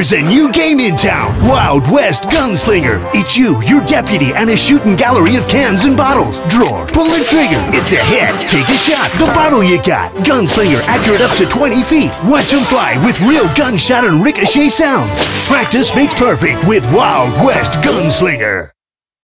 There's a new game in town, Wild West Gunslinger. It's you, your deputy, and a shooting gallery of cans and bottles. Drawer, pull the trigger. It's a hit. Take a shot. The bottle you got. Gunslinger, accurate up to 20 feet. Watch them fly with real gunshot and ricochet sounds. Practice makes perfect with Wild West Gunslinger.